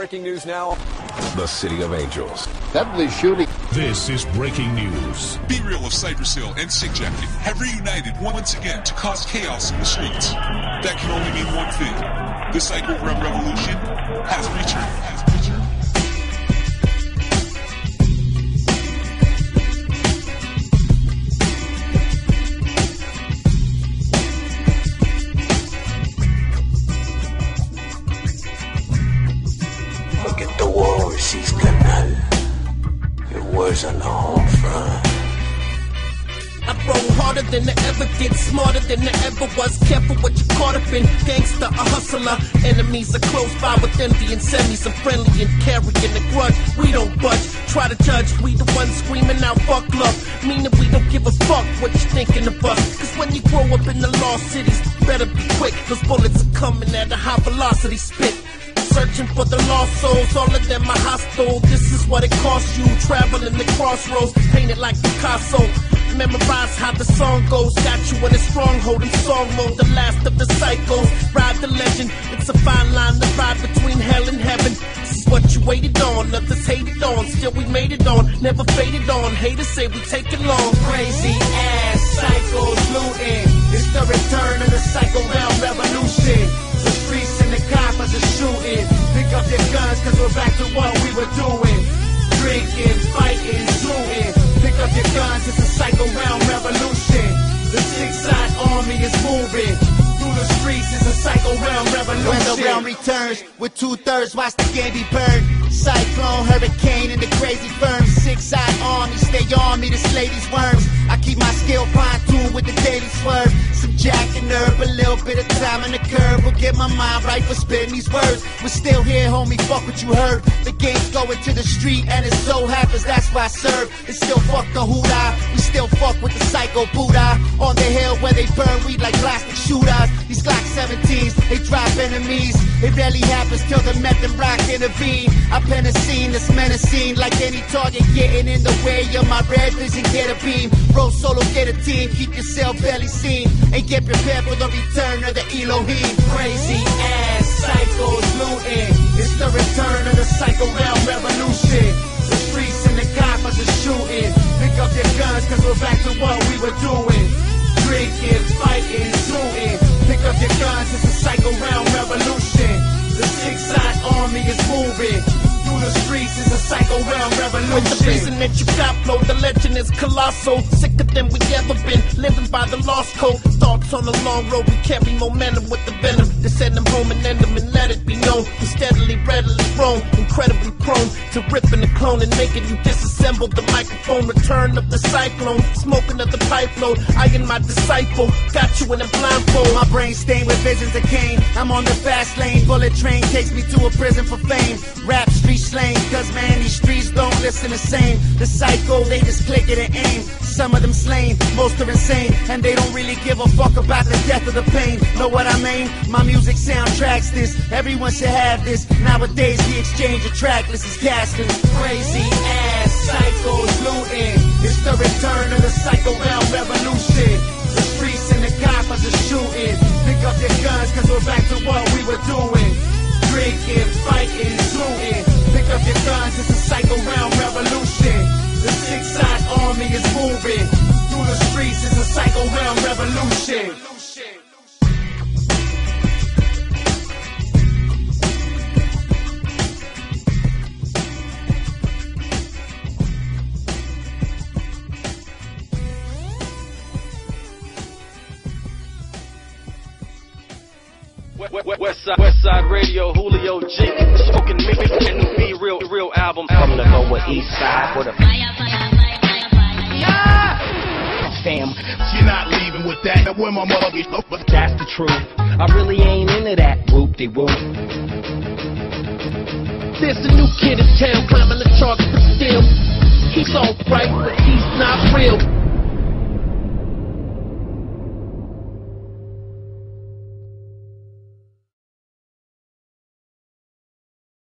Breaking news now. The City of Angels. Deadly shooting. This is breaking news. B Real of Cypress Hill and Sick Jacken have reunited once again to cause chaos in the streets. That can only mean one thing. The Psycho Rev Revolution has returned. War's on front. I roll harder than I ever did, smarter than I ever was. Careful what you caught up in. Gangster, a hustler. Enemies are close by with envy and semis. I'm friendly and carrying the grudge. We don't budge. Try to judge. We the ones screaming out fuck love. Meaning we don't give a fuck what you thinking of us. Cause when you grow up in the lost cities, better be quick. Those bullets are coming at a high velocity spit. Searching for the lost souls, all of them are hostile. This is what it costs you. Traveling the crossroads, painted like Picasso. Memorize how the song goes. Got you in a stronghold in song mode. The last of the cycles. Ride the legend. It's a fine line to ride between hell and heaven. This is what you waited on. Others hated on. Still we made it on. Never faded on. Haters say we take it long. Crazy ass cycles looting. It's the return of the psycho realm revolution. Were doing. Drinking, fighting, shooting. Pick up your guns, it's a psycho realm revolution. The six side army is moving. Through the streets, it's a psycho realm revolution. When the realm returns with two thirds, watch the game be burned. Cyclone, hurricane, and the crazy firm. These worms. I keep my skill fine tuned with the daily swerve. Some jack and nerve, a little bit of time on the curve will get my mind right for spitting these words. We're still here, homie, fuck what you heard. The game's going to the street, and it so happens that's why I serve. It's still fuck the hoodah, we still fuck with the psycho Buddha. On the hill where they burn weed like plastic shooters. These Glock 17s, they drop enemies. It rarely happens till the meth and rock intervene. I pen a scene that's menacing, like any target getting in the way of my red vision. Get a beam, roll solo, get a team, keep yourself barely seen, and get prepared for the return of the Elohim. Crazy ass psychos looting. It's the return of the psycho realm That you got flow, the legend is colossal. Sicker than we ever been, living by the lost code. Thoughts on the long road, we carry momentum with the venom. To send them home and end them and let it be known. We steadily, readily grown, incredibly prone to ripping and making you disassemble the microphone. Return of the cyclone, smoking of the pipe load. I and my disciple got you in a blindfold. My brain stained with visions of Cain. I'm on the fast lane, bullet train takes me to a prison for fame. Rap cause man, these streets don't listen the same. The psycho, they just click it and aim. Some of them slain, most are insane, and they don't really give a fuck about the death of the pain. Know what I mean? My music soundtracks this, everyone should have this. Nowadays, the exchange of trackless is cashless. Crazy ass West Side, West Side Radio, Julio G, smoking me, and the B Real, Real album. From the lower east side for the Fam, You're not leaving with that. Now where my mother be? But that's the truth. I really ain't into that whoop-de-whoop. There's a new kid in town climbing the charts, but still, he's alright, but he's not real.